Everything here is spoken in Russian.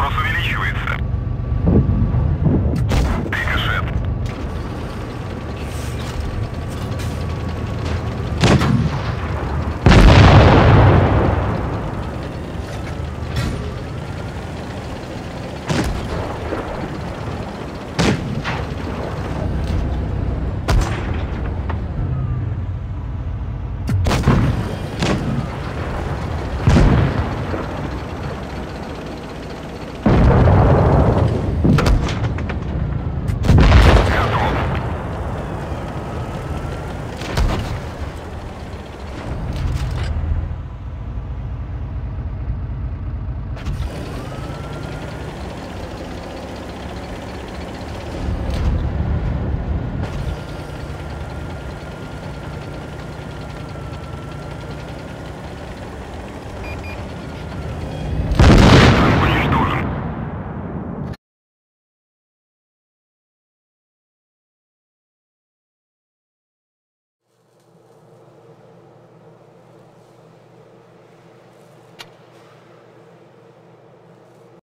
Спрос увеличивается.